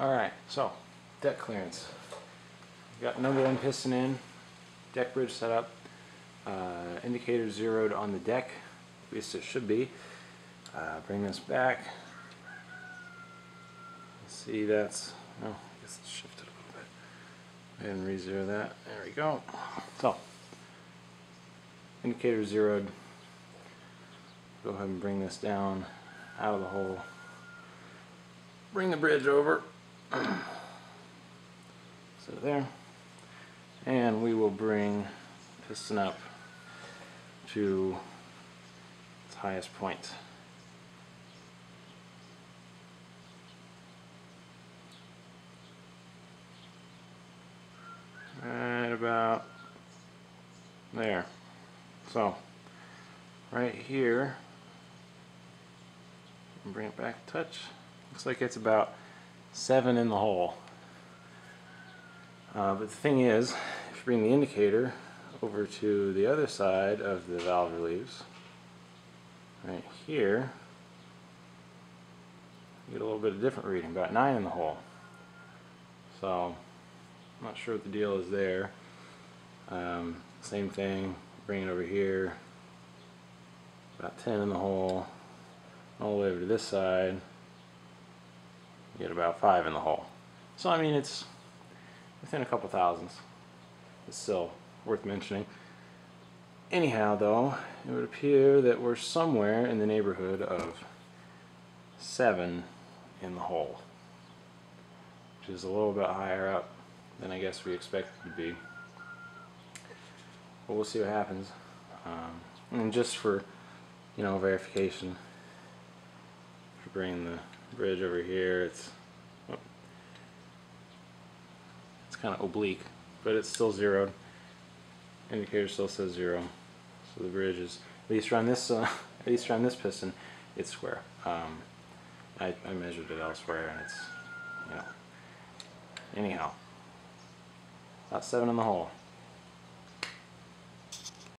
Alright, so deck clearance. Got number one piston in, deck bridge set up, uh, indicator zeroed on the deck, at least it should be. Uh, bring this back. See that's, oh, I guess it's shifted a little bit. And re-zero that, there we go. So, indicator zeroed. Go ahead and bring this down out of the hole. Bring the bridge over. So there. And we will bring piston up to its highest point. Right about there. So, right here, bring it back touch. Looks like it's about seven in the hole. Uh, but the thing is, if you bring the indicator over to the other side of the valve reliefs, right here, you get a little bit of different reading, about 9 in the hole. So, I'm not sure what the deal is there. Um, same thing, bring it over here, about 10 in the hole, all the way over to this side, get about 5 in the hole. So I mean it's within a couple thousands. It's still worth mentioning. Anyhow though, it would appear that we're somewhere in the neighborhood of 7 in the hole. Which is a little bit higher up than I guess we expected to be. But we'll see what happens. Um, and just for, you know, verification, bring the bridge over here, it's oh, it's kind of oblique, but it's still zeroed. Indicator still says zero, so the bridge is at least around this uh, at least around this piston, it's square. Um, I, I measured it elsewhere, and it's you know anyhow about seven in the hole.